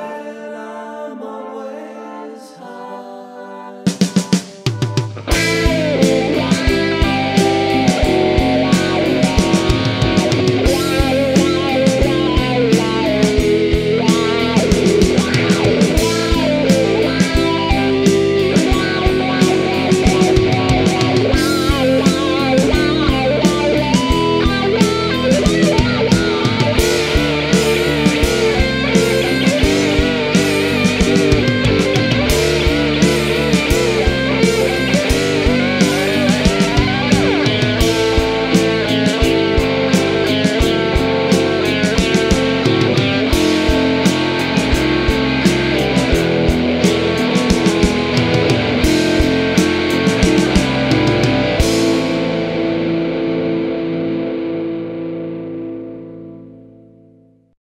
Bye.